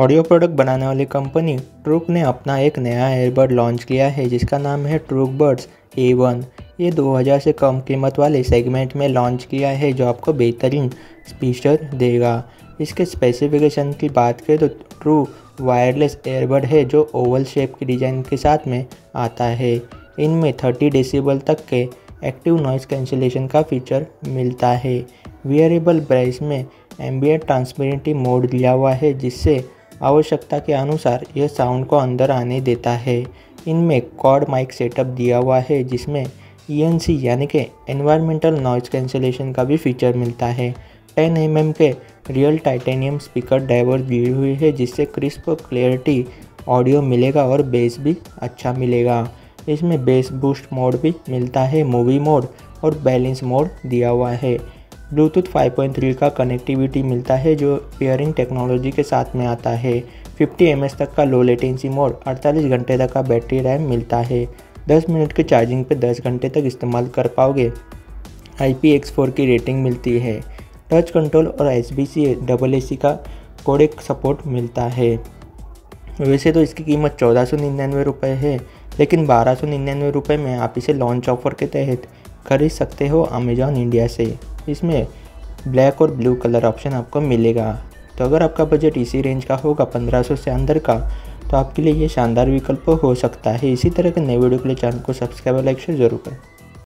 Audio product बनाने वाली company ट्रूक ने अपना एक नया एयरबड लॉन्च किया है, जिसका नाम है ट्रूक बर्ड्स ए वन। ये 2000 से कम कीमत वाले सेगमेंट में लॉन्च किया है, जो आपको बेहतरीन स्पीकर देगा। इसके स्पेसिफिकेशन की बात करें तो ट्रू वायरलेस एयरबड है, जो ओवल शेप की डिज़ाइन के साथ में आता है। इनमें 30 डेसिबल तक के एक्टिव नॉइस कैंसिलेशन का फीचर मिलता है। वियरेबल ब्राइस में एम्बियर ट्रांसपेरेंटी मोड दिया हुआ है, जिससे आवश्यकता के अनुसार यह साउंड को अंदर आने देता है। इनमें कॉर्ड माइक सेटअप दिया हुआ है, जिसमें ई e यानी कि एनवायरमेंटल नॉइज़ कैंसिलेशन का भी फीचर मिलता है। 10 एम के रियल टाइटेनियम स्पीकर डाइवर दी हुई है, जिससे क्रिस्प क्लियरिटी ऑडियो मिलेगा और बेस भी अच्छा मिलेगा। इसमें बेस बूस्ट मोड भी मिलता है मूवी मोड और बैलेंस मोड दिया हुआ है। ब्लूटूथ 5.3 का कनेक्टिविटी मिलता है, जो पेयरिंग टेक्नोलॉजी के साथ में आता है। 50 एम तक का लो लेटेंसी मोड 48 घंटे तक का बैटरी रैम मिलता है। 10 मिनट के चार्जिंग पे 10 घंटे तक इस्तेमाल कर पाओगे। IPX4 की रेटिंग मिलती है। टच कंट्रोल और S B C double A C का कोडेक सपोर्ट मिलता है। वैसे तो इसकी कीमत चौदह सौ निन्यानवे रुपये है, लेकिन बारह सौ निन्यानवे रुपये में आप इसे लॉन्च ऑफ़र के तहत खरीद सकते हो अमेजॉन इंडिया से। इसमें ब्लैक और ब्लू कलर ऑप्शन आपको मिलेगा। तो अगर आपका बजट इसी रेंज का होगा 1500 से अंदर का तो आपके लिए ये शानदार विकल्प हो सकता है। इसी तरह के नए वीडियो के लिए चैनल को सब्सक्राइब और लाइक शेयर ज़रूर करें।